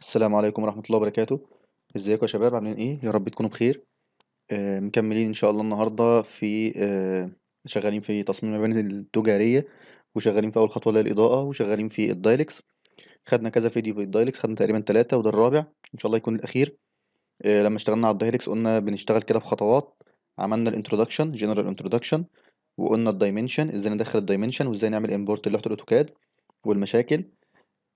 السلام عليكم ورحمة الله وبركاته. ازيكم يا شباب؟ عاملين إيه؟ يا رب تكونوا بخير. آه مكملين إن شاء الله النهاردة في آه شغالين في تصميم المباني التجارية وشغالين في أول خطوة اللي الإضاءة وشغالين في ال DIALux. خدنا كذا فيديو في ال DIALux خدنا تقريبا ثلاثة وده الرابع. إن شاء الله يكون الأخير. آه لما اشتغلنا على ال DIALux قلنا بنشتغل كده في خطوات. عملنا ال introduction general introduction وقلنا ال dimension إزاي ندخل ال dimension وإزاي نعمل import لوحة ال AutoCAD والمشاكل.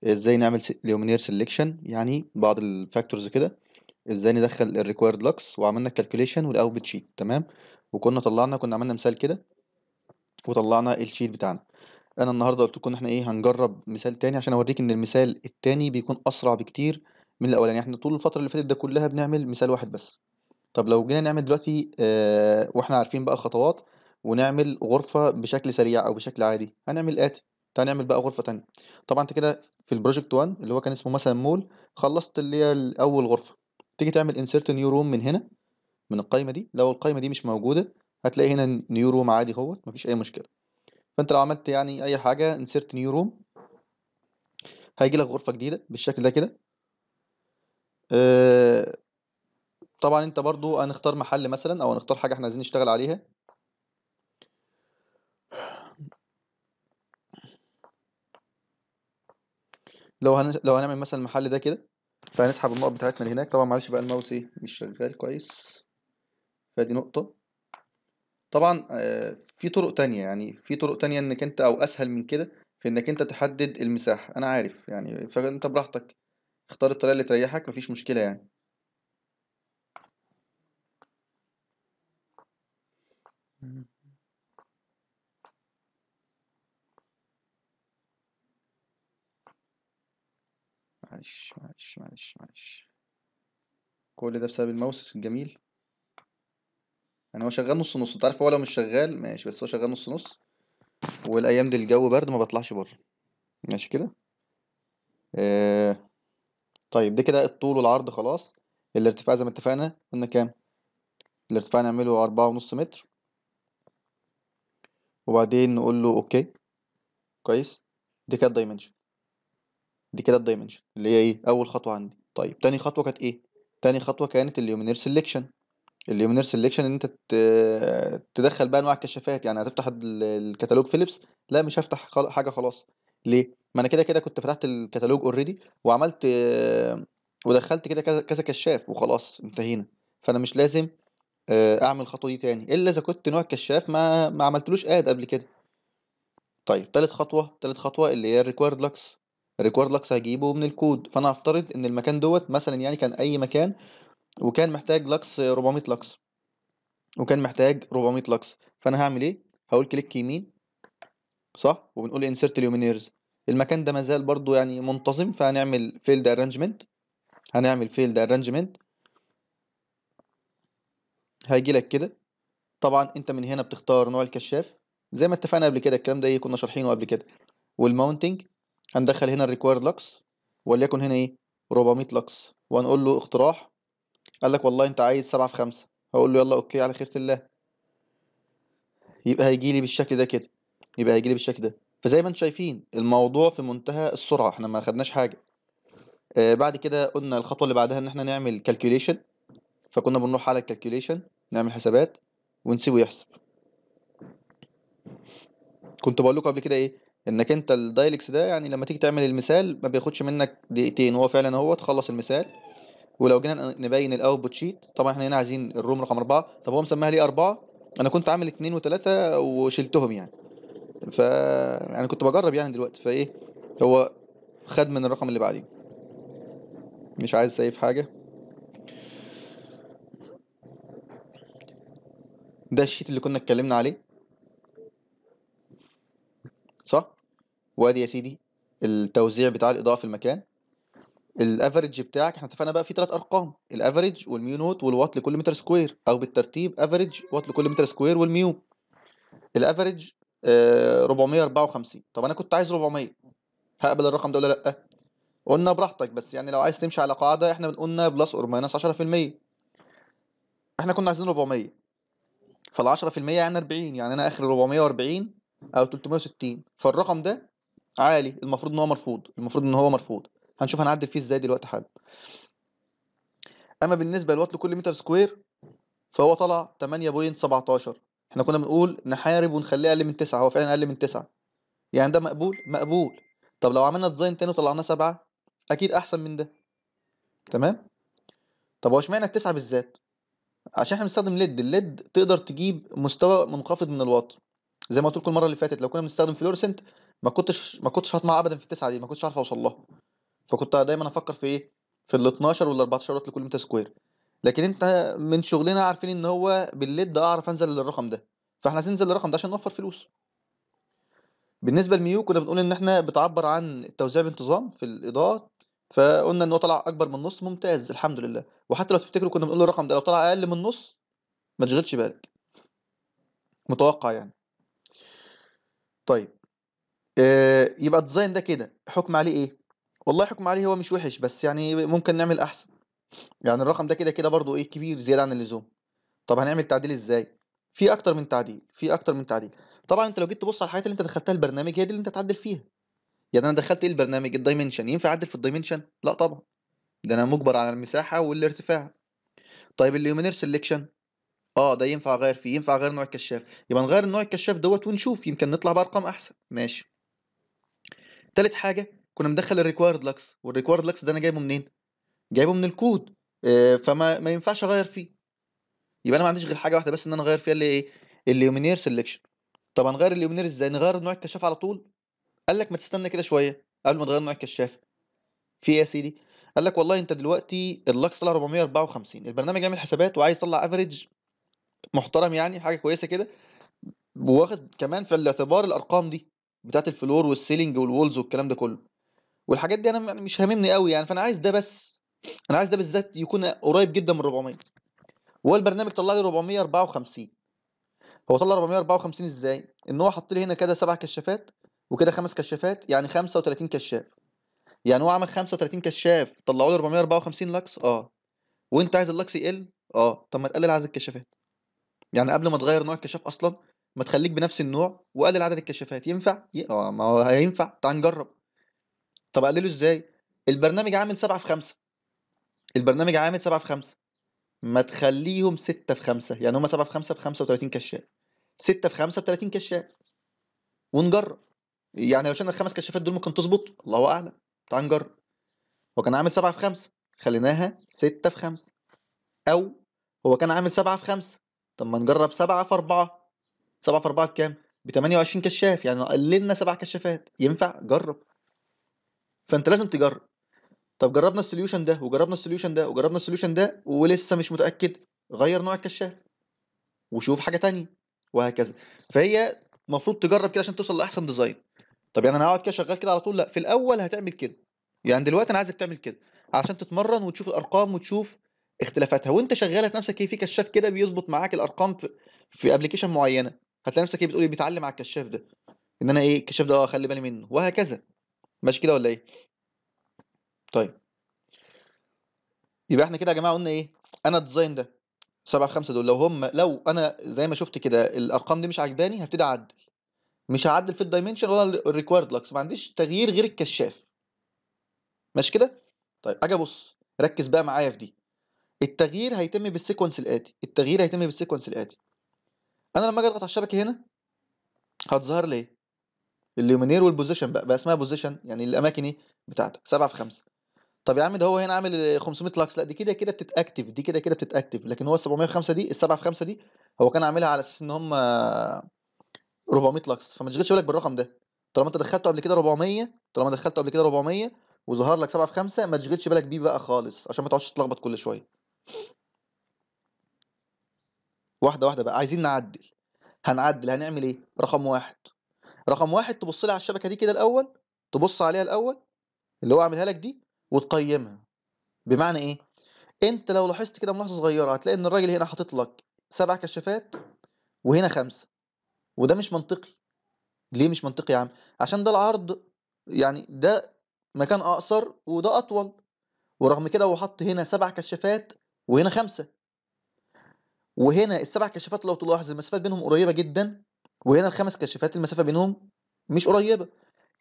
إزاي نعمل luminaire selection يعني بعض ال factors كده. إزاي ندخل ال required lux وعملنا ال calculation وال output sheet تمام؟ وكنا طلعنا كنا عملنا مثال كده وطلعنا ال sheet بتاعنا. أنا النهارده قلت لكم إن إحنا إيه هنجرب مثال تاني عشان أوريك إن المثال التاني بيكون أسرع بكتير من الاولاني إحنا طول الفترة اللي فاتت ده كلها بنعمل مثال واحد بس. طب لو جينا نعمل دلوقتي آه وإحنا عارفين بقى الخطوات ونعمل غرفة بشكل سريع أو بشكل عادي هنعمل الاتي تعال نعمل بقى غرفة تانية. طبعا أنت كده في البروجكت 1 اللي هو كان اسمه مثلا مول خلصت اللي هي اول غرفة. تيجي تعمل insert new room من هنا من القايمة دي. لو القايمة دي مش موجودة هتلاقي هنا new room عادي هو مفيش أي مشكلة. فأنت لو عملت يعني أي حاجة insert new room هيجي لك غرفة جديدة بالشكل ده كده. أه طبعا أنت برضو هنختار محل مثلا أو هنختار حاجة إحنا عايزين نشتغل عليها. لو هن... لو هنعمل مثلا المحل ده كده فهنسحب النقط بتاعتنا اللي هناك طبعا معلش بقى الماوس إيه مش شغال كويس. فدي نقطة. طبعا آه، في طرق تانية. يعني في طرق تانية إنك أنت أو أسهل من كده في إنك أنت تحدد المساحة. أنا عارف يعني فأنت براحتك. اختار الطريقة اللي تريحك مفيش مشكلة يعني. معلش معلش معلش معلش. كل ده بسبب الماوس الجميل؟ يعني هو شغال نص نص. انت عارف هو لو مش شغال ماشي بس هو شغال نص نص. والأيام دي الجو برد ما بطلعش بره. ماشي كده؟ آه... طيب ده كده الطول والعرض خلاص. الارتفاع زي ما اتفقنا قلنا كام؟ الارتفاع نعمله أربعة ونص متر. وبعدين نقول له okay. كويس؟ دي كده ال dimension دي كده ال dimension اللي هي إيه؟ أول خطوة عندي. طيب تاني خطوة كانت إيه؟ تاني خطوة كانت ال luminaire selection ال luminaire selection إن أنت تدخل بقى أنواع الكشافات يعني هتفتح ال- الكتالوج فيليبس لا مش هفتح حاجة خلاص. ليه؟ ما أنا كده كده كنت فتحت الكتالوج already وعملت ودخلت كده كذا كشاف وخلاص انتهينا. فأنا مش لازم آه، أعمل الخطوة دي تاني إلا إذا كنت نوع الكشاف ما ما عملتلوش add قبل كده. طيب تالت خطوة تالت خطوة اللي هي ال required lux. ال required lux هجيبه من الكود. فأنا هفترض إن المكان دوت مثلا يعني كان أي مكان وكان محتاج لوكس 400 لوكس وكان محتاج 400 لوكس فأنا هعمل إيه؟ هقول click يمين صح؟ وبنقول insert luminaires المكان ده مازال برضو يعني منتظم فهنعمل field arrangement هنعمل field arrangement هيجي لك كده. طبعا أنت من هنا بتختار نوع الكشاف. زي ما اتفقنا قبل كده الكلام ده إيه كنا شارحينه قبل كده. وال mounting هندخل هنا ال required lux وليكن هنا إيه؟ 400 لوكس وهنقول له اقتراح قال لك والله أنت عايز 7 في 5 هقول له يلا okay على خيرة الله. يبقى هيجي لي بالشكل ده كده. يبقى هيجي لي بالشكل ده. فزي ما أنتم شايفين الموضوع في منتهى السرعة. إحنا ما خدناش حاجة. آه بعد كده قلنا الخطوة اللي بعدها إن إحنا نعمل calculation فكنا بنروح على ال calculation نعمل حسابات ونسيبه يحسب. كنت بقول لكم قبل كده إيه؟ إنك أنت ال DIALux ده يعني لما تيجي تعمل المثال ما بياخدش منك دقيقتين هو فعلا هو تخلص المثال. ولو جينا نبين ال output sheet طبعا إحنا هنا عايزين ال room رقم أربعة. طب هو مسميها ليه أربعة؟ أنا كنت عامل اتنين وتلاتة وشلتهم يعني. ف يعني كنت بجرب يعني دلوقتي. فإيه؟ هو خد من الرقم اللي بعديه. مش عايز save حاجة؟ ده ال sheet اللي كنا اتكلمنا عليه صح وادي يا سيدي التوزيع بتاع الإضاءة في المكان. ال average بتاعك إحنا اتفقنا بقى في ثلاث أرقام ال average وال mu naught والوات لكل متر square أو بالترتيب average وات لكل متر square وال mu. ال average آه 454 طب أنا كنت عايز 400 هقبل الرقم ده ولا لأ؟ قلنا براحتك بس يعني لو عايز تمشي على قاعدة إحنا قلنا plus or minus 10% إحنا كنا عايزين 400 فال 10% يعني 40 يعني أنا آخر 440 أو 360 فالرقم ده عالي المفروض إن هو مرفوض المفروض إن هو مرفوض. هنشوف هنعدل فيه إزاي دلوقتي حالا. أما بالنسبة للوات لكل متر square فهو طلع 8.17 إحنا كنا بنقول نحارب ونخليه أقل من 9 هو فعلا أقل من 9 يعني ده مقبول؟ مقبول. طب لو عملنا design تاني وطلعناه 7 أكيد أحسن من ده. تمام؟ طب هو اشمعنى التسعة بالذات؟ عشان إحنا بنستخدم LED ال LED تقدر تجيب مستوى منخفض من الواط زي ما قلت لكم المرة اللي فاتت لو كنا بنستخدم fluorescent ما كنتش ما كنتش هطمع ابدا في التسعة دي ما كنتش عارف أوصل لها. فكنت دايما أفكر في إيه؟ في ال 12 وال 14 واط لكل متر square. لكن أنت من شغلنا عارفين إن هو بال LED أعرف أنزل للرقم ده. فإحنا هننزل للرقم ده عشان نوفر فلوس. بالنسبة ل Mu كنا بنقول إن إحنا بتعبر عن التوزيع بانتظام في الإضاءة فقلنا إن هو طلع أكبر من النص ممتاز الحمد لله. وحتى لو تفتكروا كنا بنقول الرقم ده لو طلع أقل من النص ما تشغلش بالك. متوقع يعني. طيب. آه يبقى الديزاين ده كده حكم عليه إيه؟ والله حكم عليه هو مش وحش بس يعني ممكن نعمل أحسن. يعني الرقم ده كده كده برضو إيه كبير زيادة عن اللزوم. طب هنعمل تعديل إزاي؟ في أكتر من تعديل في أكتر من تعديل. طبعا أنت لو جيت تبص على الحاجات اللي أنت دخلتها البرنامج هي دي اللي أنت تعدل فيها. يعني أنا دخلت إيه البرنامج؟ ال dimension. ينفع أعدل في ال dimension؟ لا طبعا. ده أنا مجبر على المساحة والارتفاع. طيب ال luminaire selection آه ده ينفع أغير فيه ينفع أغير نوع الكشاف. يبقى نغير نوع الكشاف دوت ونشوف يمكن نطلع بأرقام أحسن. ماشي. تالت حاجة كنا مدخل ال required lux وال required lux ده أنا جايبه منين؟ جايبه من الكود آه فما ما ينفعش أغير فيه. يبقى أنا ما عنديش غير حاجة واحدة بس إن أنا أغير فيها اللي إيه؟ ال luminaire selection طب هنغير ال luminaire إزاي؟ نغير نوع الكشاف على طول؟ قال لك ما تستنى كده شوية قبل ما تغير نوع الكشاف. في إيه يا سيدي؟ قال لك والله أنت دلوقتي اللاكس طلع 454 البرنامج عامل حسابات وعايز يطلع average محترم يعني حاجة كويسة كده واخد كمان في الاعتبار الأرقام دي. بتاعت ال floor وال ceiling وال walls والكلام ده كله. والحاجات دي أنا مش هاممني قوي يعني فأنا عايز ده بس. أنا عايز ده بالذات يكون قريب جدا من 400 هو البرنامج طلع لي 454 هو طلع 454 إزاي؟ إن هو حط لي هنا كده سبع كشافات وكده خمس كشافات يعني 35 كشاف. يعني هو عمل 35 كشاف طلعوا له 454 لكس؟ آه. وأنت عايز اللكس يقل؟ آه. طب ما تقلل عدد الكشافات. يعني قبل ما تغير نوع الكشاف أصلا ما تخليك بنفس النوع وقلل عدد الكشافات. ينفع؟ آه ما هو هينفع. تعال نجرب. طب أقلله إزاي؟ البرنامج عامل 7 في 5 البرنامج عامل 7 في 5 ما تخليهم 6 في 5 يعني هما 7 في 5 ب 35 كشاف. 6 في 5 ب 30 كشاف. ونجرب. يعني لو شلنا الخمس كشافات دول ممكن تظبط؟ الله أعلم. تعال نجرب. هو كان عامل 7 في 5 خليناها 6 في 5 أو هو كان عامل 7 في 5 طب ما نجرب 7 في 4 7 في 4 بكام؟ ب 28 كشاف يعني قللنا 7 كشافات ينفع؟ جرب. فأنت لازم تجرب. طب جربنا ال solution ده وجربنا ال solution ده وجربنا ال solution ده ولسه مش متأكد غير نوع الكشاف وشوف حاجة تانية وهكذا. فهي المفروض تجرب كده عشان توصل لأحسن design. طب يعني أنا هقعد كده شغال كده على طول؟ لا في الأول هتعمل كده. يعني دلوقتي أنا عايزك تعمل كده عشان تتمرن وتشوف الأرقام وتشوف اختلافاتها. وأنت شغال هتلاقي نفسك إيه في كشاف كده بيظبط معاك الأرقام في في application معينة. هتلاقي نفسك إيه بتقول بتعلم على الكشاف ده إن أنا إيه الكشاف ده آه اخلي بالي منه وهكذا. ماشي كده ولا إيه؟ طيب. يبقى إحنا كده يا جماعة قلنا إيه؟ أنا ال design ده 7 في 5 دول لو هم لو أنا زي ما شفت كده الأرقام دي مش عجباني هبتدي أعدل. مش هعدل في ال dimension ولا ال required lux ما عنديش تغيير غير الكشاف. ماشي كده؟ طيب أجي أبص. ركز بقى معايا في دي. التغيير هيتم بال sequence الآتي. التغيير هيتم بال sequence الآتي. أنا لما أجي أضغط على الشبكة هنا هتظهر لي ال luminaire وال position بقى بقى اسمها position يعني الأماكن إيه؟ بتاعتك 7 في 5 طب يا عم ده هو هنا عامل 500 لاكس لأ دي كده كده بت activate دي كده كده بت activate لكن هو ال 705 دي ال 7 في 5 دي هو كان عاملها على أساس إن هم 400 لاكس فما تشغلش بالك بالرقم ده. طالما أنت دخلته قبل كده 400 طالما دخلته قبل كده 400 وظهر لك 7 في 5 ما تشغلش بالك بيه بقى خالص عشان ما تقعدش تتلخبط كل شوية. واحدة واحدة بقى عايزين نعدل. هنعدل هنعمل إيه؟ رقم واحد. رقم واحد تبص لي على الشبكة دي كده الأول تبص عليها الأول اللي هو عاملها لك دي وتقيمها. بمعنى إيه؟ أنت لو لاحظت كده ملاحظة صغيرة هتلاقي إن الراجل هنا حاطط لك سبع كشافات وهنا خمسة. وده مش منطقي. ليه مش منطقي يا عم؟ عشان ده العرض يعني ده مكان أقصر وده أطول. ورغم كده هو حط هنا سبع كشافات وهنا خمسة. وهنا السبع كشافات لو تلاحظ المسافات بينهم قريبة جدا وهنا الخمس كشافات المسافة بينهم مش قريبة.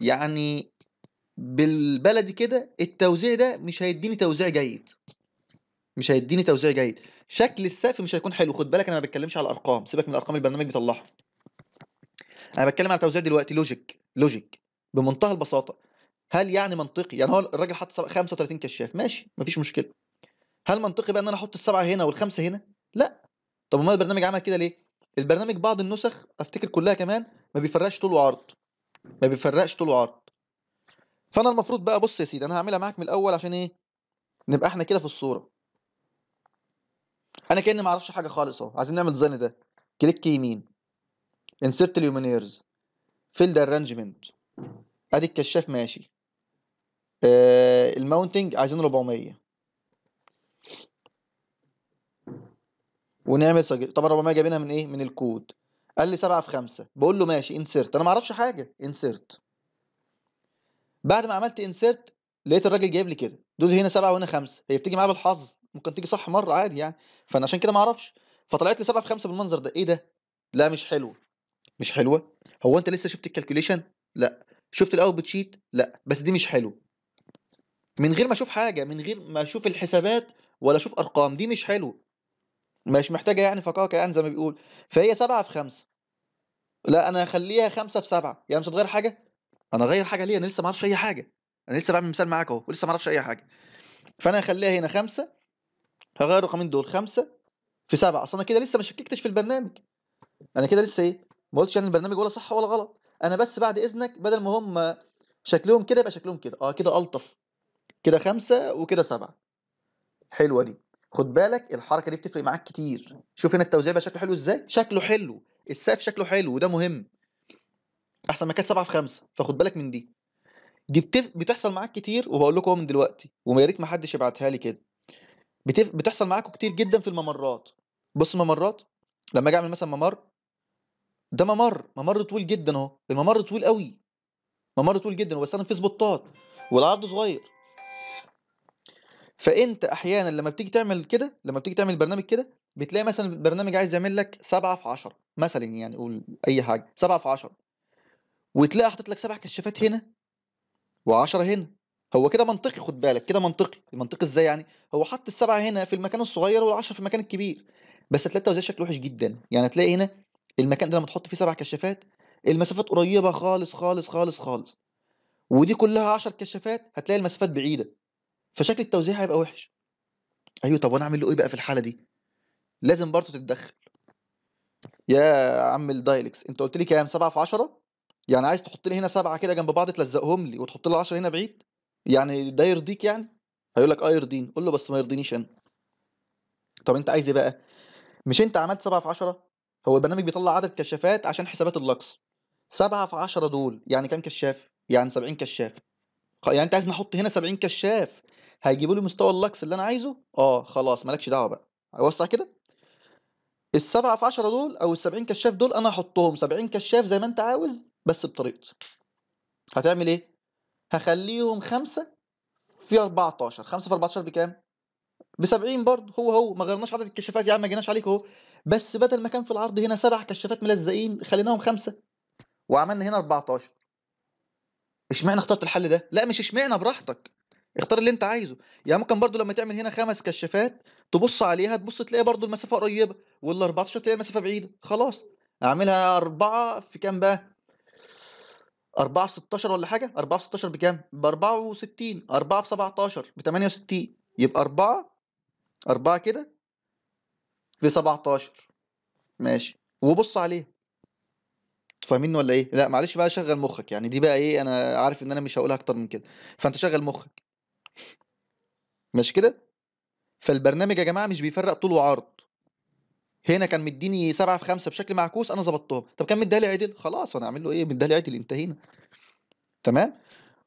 يعني بالبلدي كده التوزيع ده مش هيديني توزيع جيد. مش هيديني توزيع جيد. شكل السقف مش هيكون حلو. خد بالك أنا ما بتكلمش على الأرقام. سيبك من الأرقام البرنامج بيطلعها. أنا بتكلم على التوزيع دلوقتي. logic logic بمنتهى البساطة. هل يعني منطقي؟ يعني هو الراجل حط سبعة- 35 كشاف. ماشي مفيش مشكلة. هل منطقي بقى إن أنا أحط السبعة هنا والخمسة هنا؟ لا. طب امال البرنامج عمل كده ليه؟ البرنامج بعض النسخ أفتكر كلها كمان ما بيفرقش طول وعرض ما بيفرقش طول وعرض. فأنا المفروض بقى بص يا سيدي أنا هعملها معاك من الأول عشان إيه؟ نبقى إحنا كده في الصورة. أنا كأني ما أعرفش حاجة خالص أهو عايزين نعمل design ده. كليك يمين insert luminaires field arrangement أدي الكشاف ماشي. آه ال mounting عايزين 400 ونعمل سج... طبعا 400 جايبينها من إيه؟ من الكود. قال لي 7 في 5 بقول له ماشي insert أنا ما أعرفش حاجة. insert بعد ما عملت insert لقيت الراجل جايب لي كده. دول هنا 7 وهنا 5 هي بتيجي معاه بالحظ. ممكن تيجي صح مرة عادي يعني. فأنا عشان كده ما أعرفش. فطلعت لي 7 في 5 بالمنظر ده. إيه ده؟ لا مش حلو. مش حلوة؟ هو أنت لسه شفت ال calculation لا. شفت ال output sheet لا. بس دي مش حلو. من غير ما أشوف حاجة من غير ما أشوف الحسابات ولا أشوف أرقام. دي مش حلو. مش محتاجة يعني فكاكه يعني زي ما بيقول. فهي 7 في 5 لا أنا هخليها 5 في 7 يعني مش هتغير حاجة؟ أنا اغير حاجة ليه أنا لسه ما أعرفش أي حاجة. أنا لسه بعمل مثال معاك أهو ولسه ما أعرفش أي حاجة. فأنا هخليها هنا 5 هغير الرقمين دول 5 في 7 أصل أنا كده لسه ما شككتش في البرنامج. أنا كده لسه إيه ما قلتش يعني البرنامج ولا صح ولا غلط. أنا بس بعد إذنك بدل ما هم شكلهم كده يبقى شكلهم كده. آه كده ألطف. كده خمسة وكده سبعة. حلوة دي. خد بالك الحركة دي بتفرق معاك كتير. شوف هنا التوزيع بقى شكله حلو إزاي؟ شكله حلو. السقف شكله حلو وده مهم. أحسن ما كانت سبعة في خمسة فخد بالك من دي. دي بتف... بتحصل معاك كتير وبقول لكم من دلوقتي وما ريت ما حدش يبعتها لي كده. بتف... بتحصل معاكم كتير جدا في الممرات. بص الممرات لما آجي أعمل مثلا ممر ده ممر ممر طويل جدا أهو. الممر طويل قوي ممر طويل جدا وبستخدم فيه سبوتات والعرض صغير. فأنت أحيانا لما بتيجي تعمل كده لما بتيجي تعمل برنامج كده بتلاقي مثلا البرنامج عايز يعمل لك 7 في 10 مثلا يعني قول أي حاجة 7 في 10 وتلاقي حاطط لك سبع كشافات هنا و10 هنا. هو كده منطقي خد بالك كده منطقي. منطقي إزاي يعني؟ هو حط السبعة هنا في المكان الصغير والعشرة في المكان الكبير. بس هتلاقي التوزيع شكله وحش جدا. يعني هتلاقي هنا المكان ده لما تحط فيه سبع كشافات المسافات قريبة خالص خالص خالص خالص. ودي كلها 10 كشافات هتلاقي المسافات بعيدة. فشكل التوزيع هيبقى وحش. أيوه طب وأنا أعمل له إيه بقى في الحالة دي؟ لازم برضه تتدخل. يا عم الدايلكس أنت قلت لي كام؟ 7 في 10 يعني عايز تحط لي هنا سبعة كده جنب بعض تلزقهم لي وتحط لي 10 هنا بعيد؟ يعني ده يرضيك يعني؟ هيقول لك آه يرضيني. قول له بس ما يرضينيش أنا. طب أنت عايز إيه بقى؟ مش أنت عملت 7 في 10 هو البرنامج بيطلع عدد كشافات عشان حسابات اللكس 7 في 10 دول يعني كام كشاف؟ يعني 70 كشاف. يعني أنت عايز نحط هنا 70 كشاف. هيجيبوا لي مستوى اللكس اللي أنا عايزه؟ آه خلاص مالكش دعوة بقى. اوسع كده؟ السبعة في 10 دول أو السبعين كشاف دول أنا هحطهم. 70 كشاف زي ما أنت عاوز بس بطريقتي. هتعمل إيه؟ هخليهم خمسة في 14 5 في 14 بكام؟ ب 70 برضه. هو هو. ما غيرناش عدد الكشافات يا عم ما جيناش عليك أهو. بس بدل ما كان في العرض هنا سبع كشافات ملزقين خليناهم خمسة. وعملنا هنا 14 إشمعنى اخترت الحل ده؟ لا مش إشمعنى براحتك. اختار اللي انت عايزه. يعني ممكن برضو لما تعمل هنا خمس كشافات تبص عليها تبص تلاقي برضو المسافة قريبة وال 14 تلاقي المسافة بعيدة. خلاص اعملها أربعة في كام بقى؟ 4 في 16 ولا حاجة؟ 4 في 16 بكام؟ ب 64 4 في 17 ب 68 يبقى 4 4 كده في 17 ماشي. وبص عليها. أنتوا فاهميني ولا إيه؟ لا معلش بقى شغل مخك. يعني دي بقى إيه؟ أنا عارف إن أنا مش هقولها أكتر من كده. فأنت شغل مخك. ماشي كده؟ فالبرنامج يا جماعة مش بيفرق طول وعرض. هنا كان مديني 7 في 5 بشكل معكوس أنا ظبطتهم. طب كان مديها لي عدل؟ خلاص أنا أعمل له إيه؟ مديها لي عدل انتهينا. تمام؟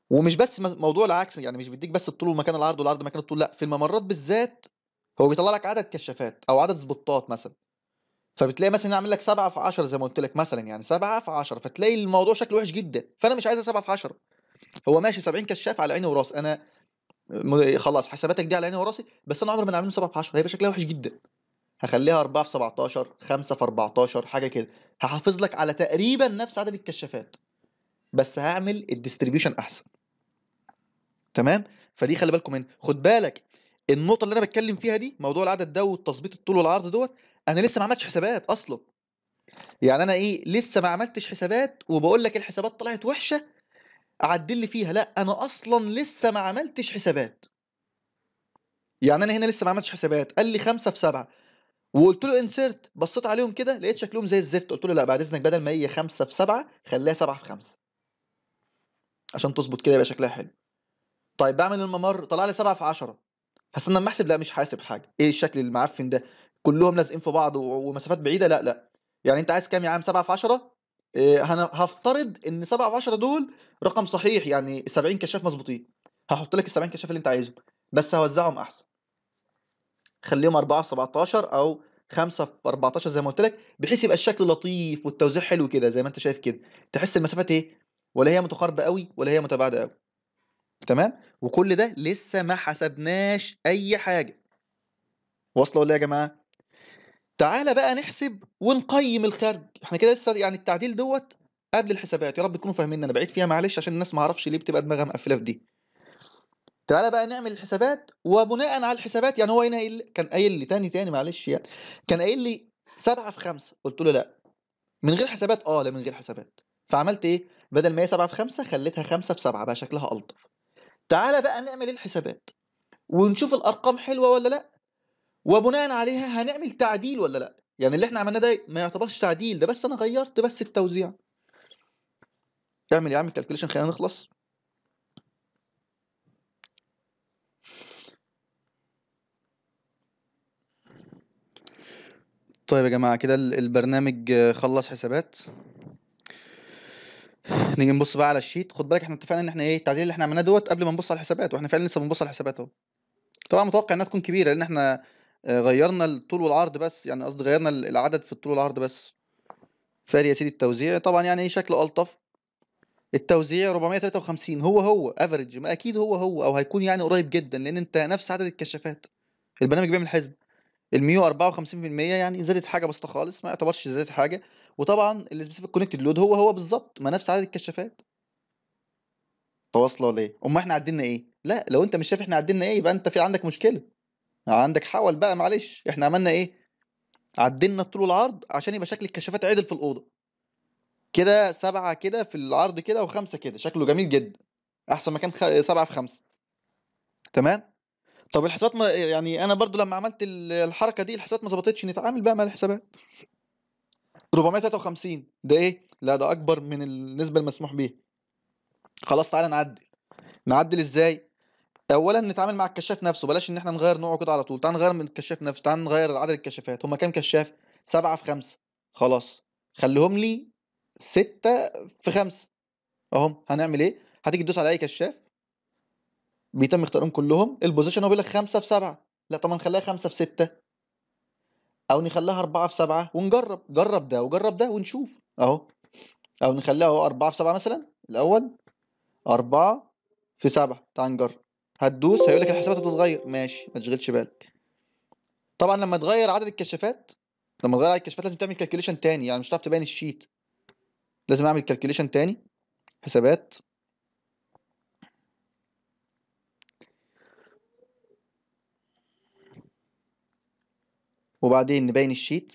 ومش بس موضوع العكس يعني مش بيديك بس الطول مكان العرض والعرض مكان الطول لأ في الممرات بالذات هو بيطلع لك عدد كشافات أو عدد سبوتات مثلا. فبتلاقي مثلا يعمل لك 7 في 10 زي ما قلت لك مثلا يعني 7 في 10 فتلاقي الموضوع شكله وحش جدا. فأنا مش عايزها 7 في 10 هو ماشي 70 كشاف على عيني وراسي أنا خلاص حساباتك دي على عيني وراسي بس أنا عمري ما اعمل 7 في 10 هيبقى شكلها وحش جدا. هخليها 4 في 17 5 في 14 حاجة كده. هحافظ لك على تقريبا نفس عدد الكشافات بس هعمل الديستريبيوشن أحسن. تمام؟ فدي خلي بالكم منها. خد بالك النقطة اللي أنا بتكلم فيها دي موضوع العدد ده والتظبيط الطول والعرض دوت أنا لسه ما عملتش حسابات أصلا. يعني أنا إيه لسه ما عملتش حسابات وبقول لك الحسابات طلعت وحشة أعدل لي فيها لأ أنا أصلا لسه ما عملتش حسابات. يعني أنا هنا لسه ما عملتش حسابات. قال لي خمسة في سبعة. وقلت له انسرت بصيت عليهم كده لقيت شكلهم زي الزفت. قلت له لأ بعد إذنك بدل ما هي خمسة في سبعة خليها سبعة في خمسة. عشان تظبط كده يبقى شكلها حلو. طيب بعمل الممر طلع لي سبعة في عشرة. هستنى اما أحسب لأ مش حاسب حاجة. إيه الشكل المعفن ده؟ كلهم لازقين في بعض ومسافات بعيدة؟ لأ لأ. يعني أنت عايز كام يا عم؟ 7 في 10 إيه هن- هفترض إن 7 في 10 دول رقم صحيح يعني 70 كشاف مظبوطين. هحط لك ال 70 كشاف اللي أنت عايزهم بس هوزعهم أحسن. خليهم 4 في 17 أو 5 في 14 زي ما قلت لك بحيث يبقى الشكل لطيف والتوزيع حلو كده زي ما أنت شايف كده. تحس المسافات إيه؟ ولا هي متقاربة قوي ولا هي متباعدة قوي. تمام؟ وكل ده لسه ما حسبناش أي حاجة. واصلة ولا إيه يا جماعة؟ تعالى بقى نحسب ونقيم الخارج. إحنا كده لسه يعني التعديل دوت قبل الحسابات. يا رب تكونوا فاهمين أنا بعيد فيها معلش عشان الناس ما أعرفش ليه بتبقى دماغها مقفلة في دي. تعالى بقى نعمل الحسابات وبناء على الحسابات يعني هو هنا قايل كان قايل لي تاني تاني معلش يعني كان قايل لي سبعة في خمسة. قلت له لأ. من غير حسابات؟ آه لا من غير حسابات. فعملت إيه؟ بدل ما هي سبعة في خمسة خليتها خمسة في سبعة بقى شكلها ألطف. تعالى بقى نعمل الحسابات ونشوف الأرقام حلوة ولا لأ. وبناء عليها هنعمل تعديل ولا لا؟ يعني اللي إحنا عملناه ده ما يعتبرش تعديل ده بس أنا غيرت بس التوزيع. اعمل يا عم ال calculation خلينا نخلص. طيب يا جماعة كده ال- البرنامج خلص حسابات. نيجي نبص بقى على ال sheet. خد بالك إحنا اتفقنا ان إحنا إيه التعديل اللي إحنا عملناه دوت قبل ما نبص على الحسابات وإحنا فعلا لسه بنبص على الحسابات اهو. طبعا متوقع انها تكون كبيرة لأن إحنا غيرنا الطول والعرض بس يعني قصدي غيرنا ال- العدد في الطول والعرض بس. فادي يا سيدي التوزيع طبعا يعني إيه شكل ألطف؟ التوزيع 453 هو هو average ما أكيد هو هو أو هيكون يعني قريب جدا لأن أنت نفس عدد الكشافات. البرنامج بيعمل حسب. ال 154% يعني زادت حاجة بسيطة خالص ما يعتبرش زادت حاجة. وطبعا ال specific connected load هو هو بالظبط ما نفس عدد الكشافات. تواصله ولا إيه أمال إحنا عدلنا إيه؟ لا لو أنت مش شايف إحنا عدلنا إيه يبقى أنت في عندك مشكلة. عندك حول بقى معلش. إحنا عملنا إيه؟ عدلنا الطول والعرض عشان يبقى شكل الكشافات عدل في الأوضة. كده سبعة كده في العرض كده وخمسة كده. شكله جميل جدا. أحسن مكان خ... سبعة في خمسة. تمام؟ طب الحسابات ما يعني أنا برضو لما عملت ال- الحركة دي الحسابات ما ظبطتش نتعامل بقى مع الحسابات. 453 ده إيه؟ لا ده أكبر من النسبة المسموح بيها. خلاص تعالى نعدل. نعدل إزاي؟ اولا نتعامل مع الكشاف نفسه بلاش إن إحنا نغير نوعه كده على طول. تعال نغير من الكشاف نفسه تعال نغير عدد الكشافات. هما كام كشاف؟ سبعة في خمسة. خلاص. خليهم لي ستة في خمسة. اهم هنعمل إيه؟ هتيجي تدوس على أي كشاف؟ بيتم اختيارهم كلهم. البوزيشن هو بيقول لك خمسة في سبعة. لا طب نخليها خمسة في ستة. أو نخليها أربعة في سبعة ونجرب. جرب ده وجرب ده ونشوف. أهو. أو نخليها أهو أربعة في سبعة مثلا. الأول أربعة في سبعة. تعال نجرب. هتدوس هيقول لك الحسابات هتتغير. ماشي ما تشغلش بالك. طبعا لما تغير عدد الكشافات لما تغير عدد الكشافات لازم تعمل calculation تاني يعني مش هتعرف تبين ال sheet. لازم أعمل calculation تاني. حسابات. وبعدين نبين ال sheet.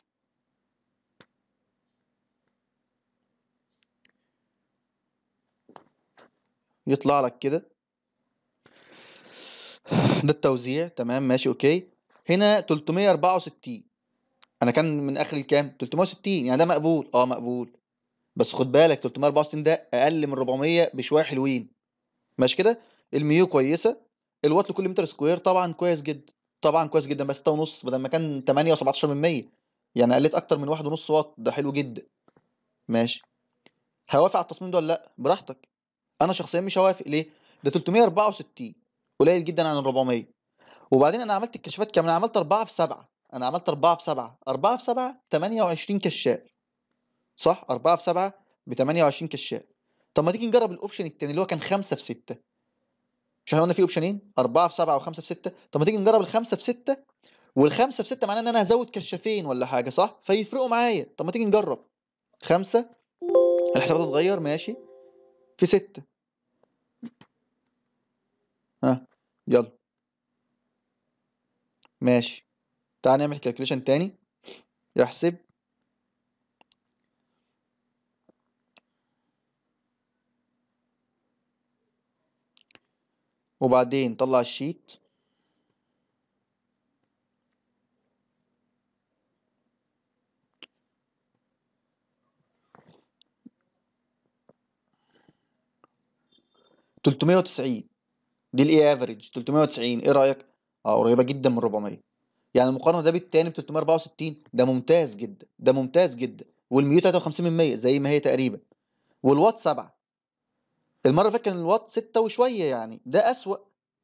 يطلع لك كده. ده التوزيع تمام ماشي okay. هنا 364 أنا كان من آخر الكام؟ 360 يعني ده مقبول. آه مقبول. بس خد بالك 364 ده أقل من 400 بشوية حلوين. ماشي كده؟ الميو كويسة. الوات لكل متر square طبعا كويس جدا طبعا كويس جدا بس 6 ونص بدل ما كان 8 و17 من 100 يعني قلت أكتر من واحد ونص واط ده حلو جدا ماشي. هوافق على التصميم ده ولا لأ؟ براحتك. أنا شخصيا مش هوافق. ليه؟ ده 364 قليل جدا عن ال 400 وبعدين أنا عملت الكشافات كام أنا عملت 4 في 7 أنا عملت 4 في 7 4 في 7 28 كشاف. صح؟ 4 في 7 ب 28 كشاف. طب ما تيجي نجرب الأوبشن التاني اللي هو كان 5 في 6 مش إحنا قلنا في أوبشنين؟ 4 في 7 و5 في 6 طب ما تيجي نجرب الخمسة في 6 والخمسة في 6 معناه إن أنا هزود كشافين ولا حاجة صح؟ فيفرقوا معايا. طب ما تيجي نجرب. 5 الحسابات هتتغير ماشي. في 6 ها. يلا. ماشي. تعال نعمل calculation تاني. يحسب. وبعدين طلع ال sheet تلتمية وتسعين. دي ال E average 390 إيه رأيك؟ آه قريبة جدا من 400 يعني المقارنة ده بالتاني ب 364 ده ممتاز جدا ده ممتاز جدا والميو 53 من 100 زي ما هي تقريبا. والوات 7 المرة اللي فاتت كان الوات 6 وشوية يعني ده أسوأ.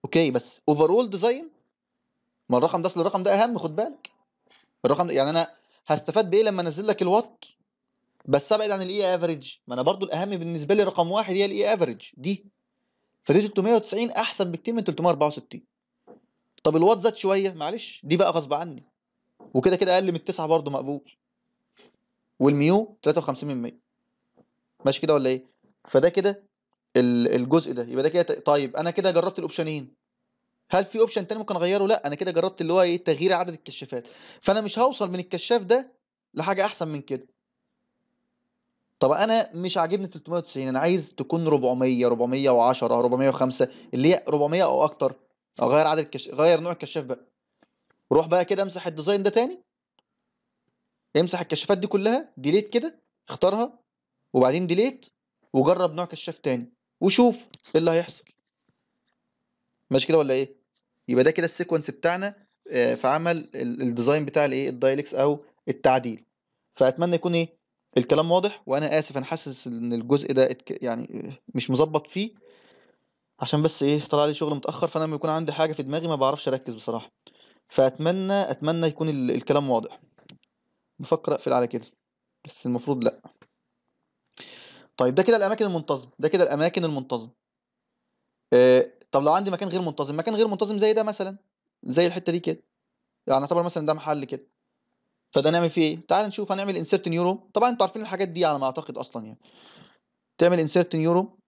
okay بس overall design ما الرقم ده أصل الرقم ده أهم خد بالك. الرقم ده يعني أنا هستفاد بإيه لما أنزل لك الوات؟ بس أبعد عن ال E average ما أنا برضو الأهم بالنسبة لي رقم واحد هي ال E average دي. فدي 390 أحسن بكتير من 364 طب الوات زاد شوية معلش دي بقى غصب عني. وكده كده أقل من التسعة برضه مقبول. والميو 53 من 100 ماشي كده ولا إيه؟ فده كده ال- الجزء ده. يبقى ده كده طيب أنا كده جربت ال optionين. هل في option تاني ممكن أغيره؟ لا أنا كده جربت اللي هو إيه تغيير عدد الكشافات. فأنا مش هوصل من الكشاف ده لحاجة أحسن من كده. طب أنا مش عاجبني 390 أنا عايز تكون 400 410 405 اللي هي 400 أو أكتر. اغير عدد الكش... غير نوع الكشاف بقى. روح بقى كده امسح ال design ده تاني. امسح الكشافات دي كلها delete كده اختارها وبعدين delete وجرب نوع كشاف تاني وشوف إيه اللي هيحصل. ماشي كده ولا إيه؟ يبقى ده كده ال sequence بتاعنا آه، في عمل ال- ال design بتاع الإيه؟ الدايلكس أو التعديل. فأتمنى يكون إيه؟ الكلام واضح وأنا آسف أنا حاسس إن الجزء ده. يعني مش مظبط فيه عشان بس إيه طلع لي شغل متأخر فأنا لما يكون عندي حاجة في دماغي ما بعرفش أركز بصراحة. فأتمنى أتمنى يكون ال- الكلام واضح. بفكر أقفل على كده بس المفروض لأ. طيب ده كده الأماكن المنتظمة ده كده الأماكن المنتظمة. آه، طب لو عندي مكان غير منتظم مكان غير منتظم زي ده مثلا زي الحتة دي كده يعني اعتبر مثلا ده محل كده. فده نعمل فيه إيه؟ تعال نشوف هنعمل insert new room طبعا أنتوا عارفين الحاجات دي على ما أعتقد أصلا يعني. تعمل room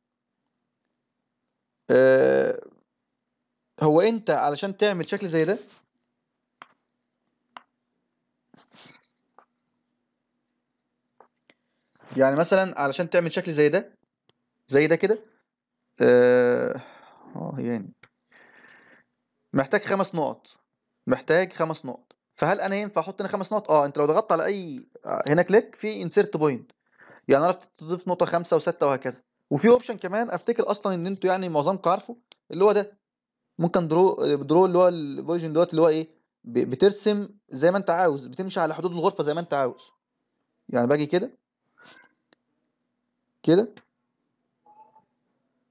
آه هو أنت علشان تعمل شكل زي ده يعني مثلا علشان تعمل شكل زي ده زي ده كده آه آه، يعني محتاج خمس نقط. محتاج خمس نقط. فهل أنا ينفع أحط هنا خمس نقط؟ آه أنت لو ضغطت على أي هنا click في insert point يعني عرفت تضيف نقطة خمسة وستة وهكذا. وفي option كمان أفتكر أصلا إن أنتوا يعني معظمكم عارفه اللي هو ده. ممكن draw draw اللي هو ال version دوت اللي هو إيه؟ بترسم زي ما أنت عاوز بتمشي على حدود الغرفة زي ما أنت عاوز. يعني باجي كده. كده.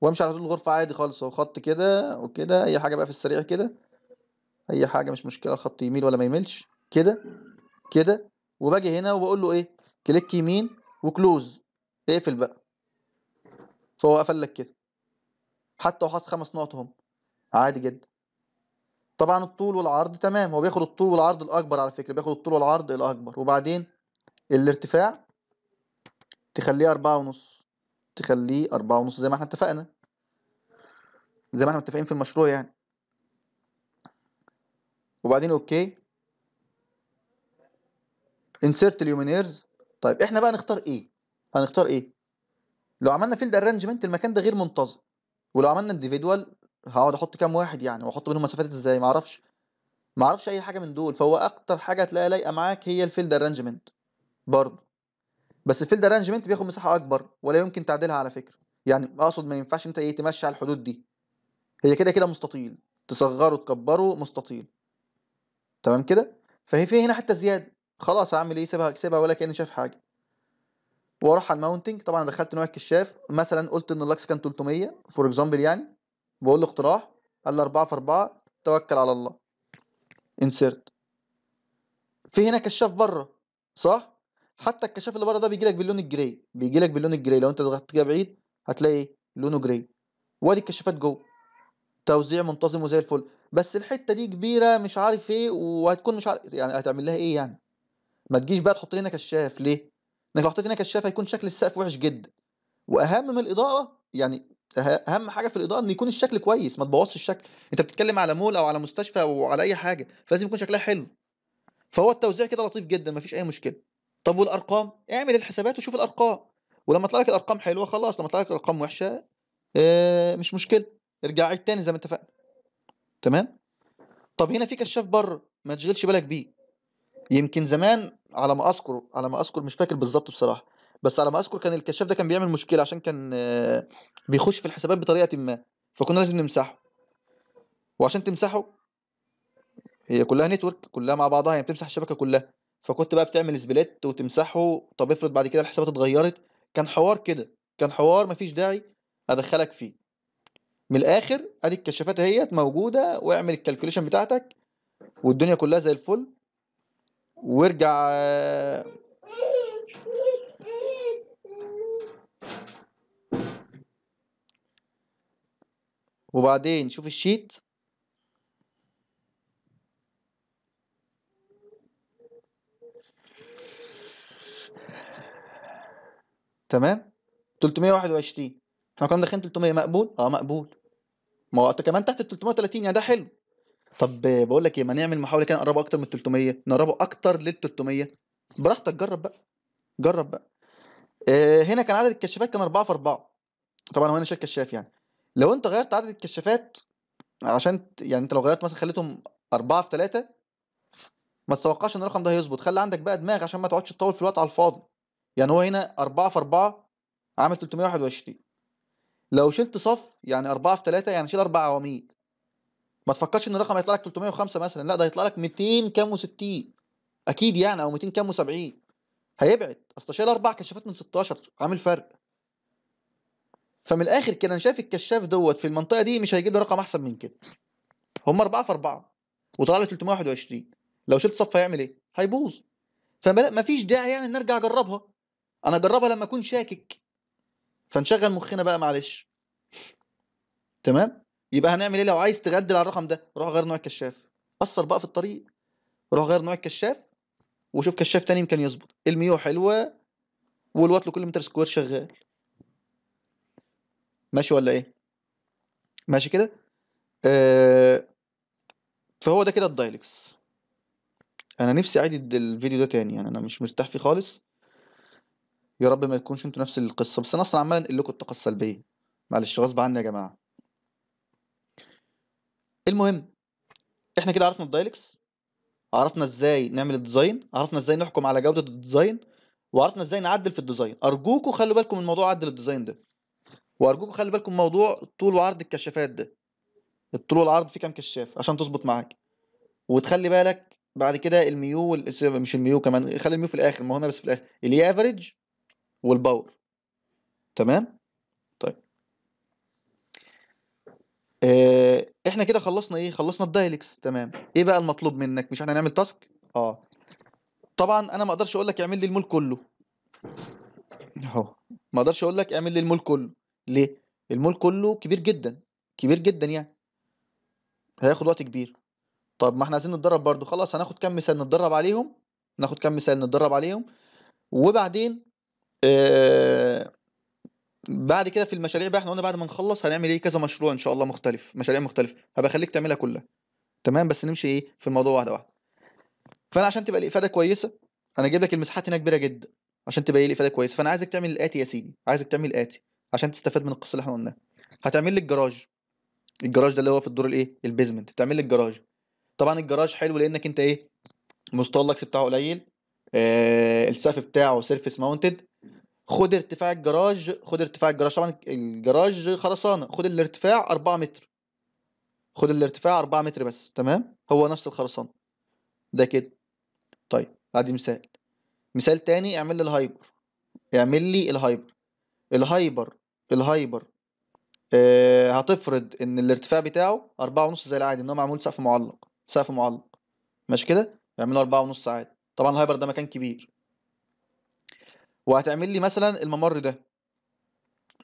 وأمشي على حدود الغرفة عادي خالص هو خط كده وكده أي حاجة بقى في السريع كده. أي حاجة مش مشكلة خط يميل ولا ما يميلش كده كده. وباجي هنا وبقول له إيه؟ كليك يمين وكلوز اقفل بقى. فهو قفل لك كده. حتى وحط خمس نقط اهم عادي جدا. طبعا الطول والعرض تمام. هو بياخد الطول والعرض الأكبر على فكرة بياخد الطول والعرض الأكبر. وبعدين الارتفاع تخليه أربعة ونص. تخليه أربعة ونص زي ما إحنا اتفقنا. زي ما إحنا متفقين في المشروع يعني. وبعدين okay. insert luminaires طيب إحنا بقى نختار إيه هنختار إيه لو عملنا field arrangement المكان ده غير منتظم. ولو عملنا individual هقعد أحط كام واحد يعني وأحط بينهم مسافات إزاي؟ معرفش. معرفش أي حاجة من دول. فهو أكتر حاجة هتلاقيها لايقة معاك هي ال field arrangement برضه. بس ال field arrangement بياخد مساحة أكبر ولا يمكن تعديلها على فكرة. يعني أقصد ما ينفعش أنت إيه تمشي على الحدود دي. هي كده كده مستطيل. تصغره تكبره مستطيل. تمام كده؟ فهي في هنا حتة زيادة. خلاص هعمل إيه؟ سيبها سيبها ولا كأني شايف حاجة. وأروح على ال mounting. طبعا دخلت نوع الكشاف. مثلا قلت إن اللاكس كان 300 for example يعني. بقول له اقتراح. قال لي 4 في 4 توكل على الله. انسيرت في هنا كشاف برة صح؟ حتى الكشاف اللي برة ده بيجي لك باللون الجراي. بيجي لك باللون الجراي. لو أنت ضغطت كده بعيد هتلاقي إيه؟ لونه جراي. وأدي الكشافات جوه. توزيع منتظم وزي الفل. بس الحتة دي كبيرة مش عارف إيه وهتكون مش عارف يعني هتعمل لها إيه يعني؟ ما تجيش بقى تحط لي هنا كشاف ليه؟ إنك لو حطيت هنا كشاف هيكون شكل السقف وحش جدا. وأهم من الإضاءة يعني أهم حاجة في الإضاءة إن يكون الشكل كويس ما تبوظش الشكل. أنت بتتكلم على مول أو على مستشفى أو على أي حاجة فلازم يكون شكلها حلو. فهو التوزيع كده لطيف جدا مفيش أي مشكلة. طب والأرقام؟ اعمل الحسابات وشوف الأرقام. ولما تطلع لك الأرقام حلوة خلاص لما تطلع لك الأرقام وحشة آه مش مشكلة. ارجع عيد تاني زي ما اتفقنا. تمام؟ طب هنا في كشاف بره ما تشغلش بالك بيه. يمكن زمان على ما أذكر على ما أذكر مش فاكر بالظبط بصراحة بس على ما أذكر كان الكشاف ده كان بيعمل مشكلة عشان كان آه، بيخش في الحسابات بطريقة ما فكنا لازم نمسحه. وعشان تمسحه هي كلها network كلها مع بعضها يعني بتمسح الشبكة كلها. فكنت بقى بتعمل split وتمسحه طب افرض بعد كده الحسابات اتغيرت. كان حوار كده كان حوار مفيش داعي أدخلك فيه. من الآخر أدي الكشافات اهيت موجودة واعمل ال calculation بتاعتك والدنيا كلها زي الفل. وارجع وبعدين شوف الشيت. تمام؟ 321 إحنا كنا داخلين 300 مقبول؟ آه مقبول. ما هو كمان تحت ال 330 يعني ده حلو. طب بقول لك إيه ما نعمل محاولة كده نقربه أكتر من 300 نقربه أكتر لل 300 براحتك جرب بقى جرب بقى. آه هنا كان عدد الكشافات كان 4 في 4 طبعا هو هنا شايف كشاف يعني. لو أنت غيرت عدد الكشافات عشان يعني أنت لو غيرت مثلا خليتهم 4 في 3 ما تتوقعش إن الرقم ده هيظبط. خلي عندك بقى دماغ عشان ما تقعدش تطول في الوقت على الفاضي. يعني هو هنا 4 في 4 عامل 321 لو شلت صف يعني 4 في 3 يعني شيل أربع عواميد. ما تفكرش إن الرقم هيطلع لك 305 مثلا لا ده هيطلع لك 200 كام و60 أكيد يعني أو 200 كام و70 هيبعد. أصل شايل أربع كشافات من 16 عامل فرق. فمن الآخر كده أنا شايف الكشاف دوت في المنطقة دي مش هيجيب لي رقم أحسن من كده. هم 4 في 4 وطلع لي 321 لو شلت صف هيعمل إيه؟ هيبوظ. فما فيش داعي يعني نرجع أجربها. أنا أجربها لما أكون شاكك. فنشغل مخنا بقى معلش. تمام؟ يبقى هنعمل إيه؟ لو عايز تغدل على الرقم ده روح غير نوع الكشاف. اثر بقى في الطريق روح غير نوع الكشاف وشوف كشاف تاني يمكن يظبط. الميو حلوة والوات لكل متر square شغال. ماشي ولا إيه؟ ماشي كده؟ آه فهو ده كده الدايلكس. أنا نفسي أعيد الفيديو ده تاني يعني أنا مش مرتاح فيه خالص. يا رب ما يكونش أنتوا نفس القصة. بس أنا أصلا عمال انقل لكم الطاقه السلبية. معلش غصب عني يا جماعة. المهم إحنا كده عرفنا الدايلكس. عرفنا إزاي نعمل design. عرفنا إزاي نحكم على جودة ال design. وعرفنا إزاي نعدل في ال design. ارجوكم خلوا بالكم من موضوع عدل ال design ده. وارجوكم خلي بالكم من موضوع طول وعرض الكشافات ده. الطول والعرض فيه كام كشاف؟ عشان تظبط معاك. وتخلي بالك بعد كده الميو. مش الميو كمان خلي ال Emin في الآخر مهمه بس في الآخر. ال E average وال power. تمام؟ طيب. آه، إحنا كده خلصنا إيه؟ خلصنا الدايلكس. تمام. إيه بقى المطلوب منك؟ مش إحنا هنعمل task آه. طبعا أنا ما أقدرش أقول لك اعمل لي المول كله. أهو. ما أقدرش أقول لك اعمل لي المول كله. ليه؟ المول كله كبير جدا. كبير جدا يعني. هياخد وقت كبير. طب ما إحنا عايزين نتدرب برضو خلاص هناخد كام مثال نتدرب عليهم؟ ناخد كام مثال نتدرب عليهم؟ وبعدين آه بعد كده في المشاريع بقى إحنا قلنا بعد ما نخلص هنعمل إيه؟ كذا مشروع إن شاء الله مختلف مشاريع مختلفة هبقى أخليك تعملها كلها. تمام؟ بس نمشي إيه؟ في الموضوع واحدة واحدة. فأنا عشان تبقى الإفادة كويسة أنا أجيب لك المساحات هنا كبيرة جدا عشان تبقى إيه؟ الإفادة كويسة. فأنا عايزك تعمل الاتي يا سيدي عايزك تعمل الاتي عشان تستفاد من القصة اللي إحنا قلناها. هتعمل لي الجراج الجراج ده اللي هو في الدور الإيه؟ ال basement. تعمل لي الجراج طبعا الجراج حلو لأنك أنت إيه؟ مستوى اللكس بتاعه قليل آه السقف بتاعه surface mounted خد ارتفاع الجراج خد ارتفاع الجراج. طبعا الجراج خرسانة. خد الارتفاع 4 متر. خد الارتفاع 4 متر بس تمام؟ هو نفس الخرسانة. ده كده. طيب ادي مثال. مثال تاني اعمل لي الهايبر. اعمل لي الهايبر. الهايبر الهايبر آه هتفرض إن الارتفاع بتاعه أربعة ونص زي العادي إن هو معمول سقف معلق. سقف معلق. ماشي كده؟ اعمله أربعة ونص عادي. طبعا ال hyper ده مكان كبير. وهتعمل لي مثلا الممر ده.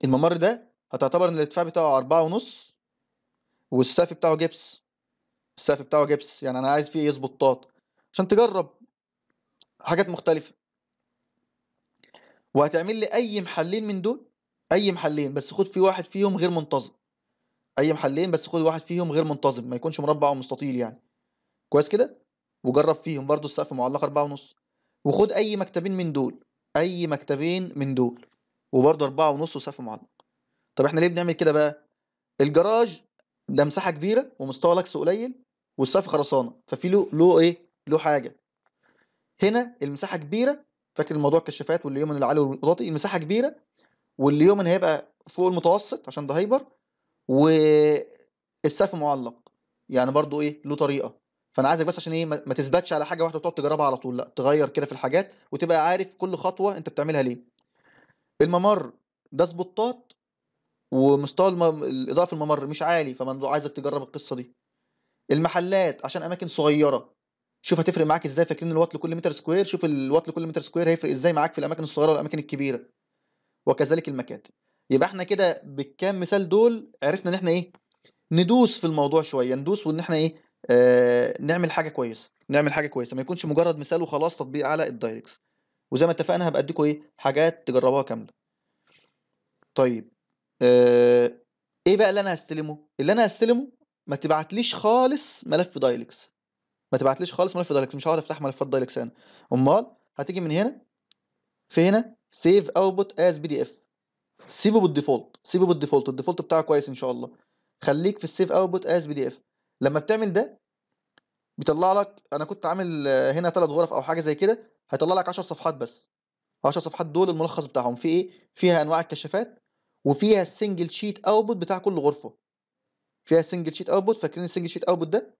الممر ده هتعتبر إن الارتفاع بتاعه أربعة ونص والسقف بتاعه جبس. السقف بتاعه جبس يعني أنا عايز فيه إيه؟ سبوتات. عشان تجرب حاجات مختلفة. وهتعمل لي أي محلين من دول أي محلين بس خد في واحد فيهم غير منتظم. أي محلين بس خد واحد فيهم غير منتظم ما يكونش مربع أو مستطيل يعني. كويس كده؟ وجرب فيهم برضو السقف معلق أربعة ونص. وخد أي مكتبين من دول. أي مكتبين من دول وبرضو أربعة ونص وسقف معلق. طب إحنا ليه بنعمل كده بقى؟ الجراج ده مساحة كبيرة ومستوى لكس قليل والسقف خرسانة ففي له له إيه؟ له حاجة. هنا المساحة كبيرة فاكر الموضوع الكشافات والليومن العالي والواطي المساحة كبيرة والليومن هيبقى فوق المتوسط عشان ده هايبر والسقف معلق. يعني برضو إيه؟ له طريقة. فأنا عايزك بس عشان إيه ما تثبتش على حاجة واحدة وتقعد تجربها على طول لأ تغير كده في الحاجات وتبقى عارف كل خطوة أنت بتعملها ليه. الممر ده spotات ومستوى. الإضاءة في الممر مش عالي فانا عايزك تجرب القصة دي. المحلات عشان أماكن صغيرة شوف هتفرق معاك إزاي فاكرين الوات لكل متر square شوف الوات لكل متر square هيفرق إزاي معاك في الأماكن الصغيرة والأماكن الكبيرة. وكذلك المكاتب. يبقى إحنا كده بالكام مثال دول عرفنا إن إحنا إيه ندوس في الموضوع شوية ندوس وإن إحنا إيه آه نعمل حاجة كويسة نعمل حاجة كويسة ما يكونش مجرد مثال وخلاص تطبيق على الدايلكس. وزي ما اتفقنا هبقى اديكم إيه حاجات تجربوها كاملة. طيب آه إيه بقى اللي أنا هستلمه؟ اللي أنا هستلمه ما تبعتليش خالص ملف دايلكس ما تبعتليش خالص ملف دايلكس مش هقعد أفتح ملفات دايلكس أنا أمال هتيجي من هنا؟ في هنا save output as PDF سيبه بال default سيبه بال default ال default بتاعه كويس إن شاء الله. خليك في ال save output as PDF لما بتعمل ده بيطلع لك أنا كنت عامل هنا ثلاث غرف أو حاجة زي كده هيطلع لك 10 صفحات بس. 10 صفحات دول الملخص بتاعهم. في إيه؟ فيها أنواع الكشافات وفيها ال single sheet output بتاع كل غرفة. فيها ال single sheet output فاكرين ال single sheet output ده؟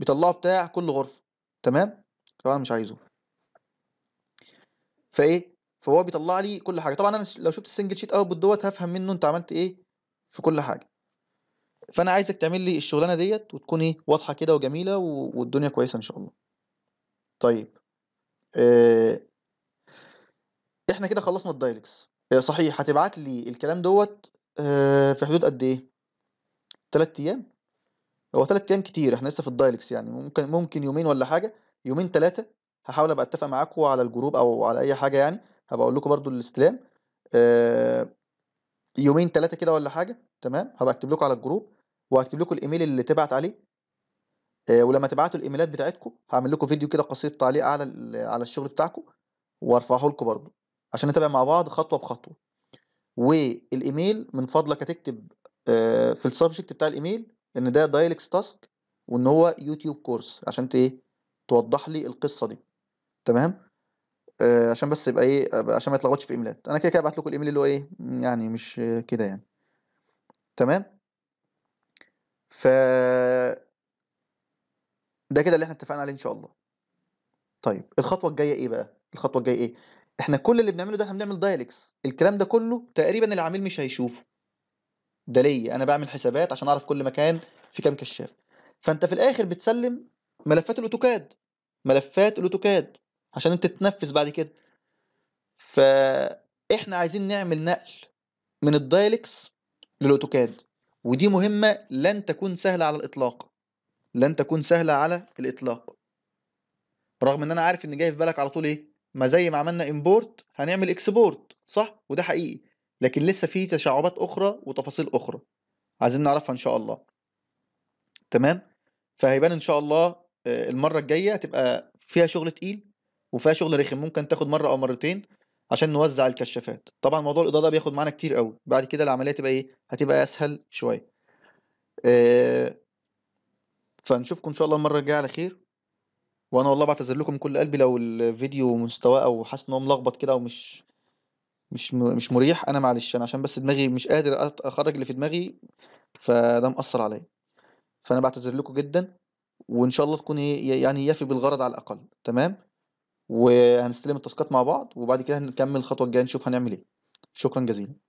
بيطلعه بتاع كل غرفة. تمام؟ طبعا مش عايزه. فإيه؟ فهو بيطلع لي كل حاجة. طبعا أنا لو شفت ال single sheet output دوت هفهم منه أنت عملت إيه في كل حاجة. فأنا عايزك تعمل لي الشغلانة ديت وتكون إيه واضحة كده وجميلة. والدنيا كويسة إن شاء الله. طيب آه... إحنا كده خلصنا الدايلكس. آه صحيح هتبعت لي الكلام دوت آه في حدود قد إيه؟ تلات أيام؟ هو تلات أيام كتير إحنا لسه في الدايلكس يعني. ممكن ممكن يومين ولا حاجة يومين ثلاثة هحاول أبقى أتفق معاكم على ال group أو على أي حاجة يعني. هبقى أقول لكم برضو الاستلام. آه... يومين ثلاثة كده ولا حاجة تمام؟ هبقى أكتب لكم على ال group. وهكتب لكم الإيميل اللي تبعت عليه. آه، ولما تبعتوا ال emailات بتاعتكم هعمل لكم فيديو كده قصير تعليق على على الشغل بتاعكم وارفعه لكم برضو عشان نتابع مع بعض خطوة بخطوة. والإيميل من فضلك هتكتب آه، في ال subject بتاع الإيميل إن ده دايلكس task وإن هو يوتيوب course عشان إيه؟ توضح لي القصة دي. تمام؟ آه، عشان بس يبقى إيه عشان ما يتلخبطش في إيميلات. أنا كده كده ابعت لكم الإيميل اللي هو إيه؟ يعني مش كده يعني. تمام؟ ف ده كده اللي إحنا اتفقنا عليه إن شاء الله. طيب الخطوة الجاية إيه بقى؟ الخطوة الجاية إيه؟ إحنا كل اللي بنعمله ده إحنا بنعمل دايلكس الكلام ده كله تقريبا العميل مش هيشوفه. ده ليا. أنا بعمل حسابات عشان أعرف كل مكان في كام كشاف. فأنت في الآخر بتسلم ملفات الأوتوكاد. ملفات الأوتوكاد عشان أنت تنفذ بعد كده. فإحنا عايزين نعمل نقل من الدايلكس للأوتوكاد. ودي مهمة لن تكون سهلة على الإطلاق. لن تكون سهلة على الإطلاق. رغم إن أنا عارف إن جاي في بالك على طول إيه؟ ما زي ما عملنا import هنعمل export صح؟ وده حقيقي. لكن لسه في تشعبات أخرى وتفاصيل أخرى. عايزين نعرفها إن شاء الله. تمام؟ فهيبان إن شاء الله آه، المرة الجاية هتبقى فيها شغل تقيل وفيها شغل رخم. ممكن تاخد مرة أو مرتين. عشان نوزع الكشافات. طبعا موضوع الإضاءة ده بياخد معانا كتير قوي بعد كده العملية تبقى إيه؟ هتبقى أسهل شوية. آه، فنشوفكم إن شاء الله المرة الجاية على خير. وأنا والله بعتذر لكم من كل قلبي لو الفيديو مستواه أو حاسس إن هو ملخبط كده ومش مش مش مريح أنا معلش أنا عشان بس دماغي مش قادر أخرج اللي في دماغي فده مأثر عليا. فأنا بعتذر لكم جدا وإن شاء الله تكون إيه يعني يفي بالغرض على الأقل. تمام؟ وهنستلم التاسكات مع بعض وبعد كده هنكمل الخطوة الجاية نشوف هنعمل إيه. شكرا جزيلا.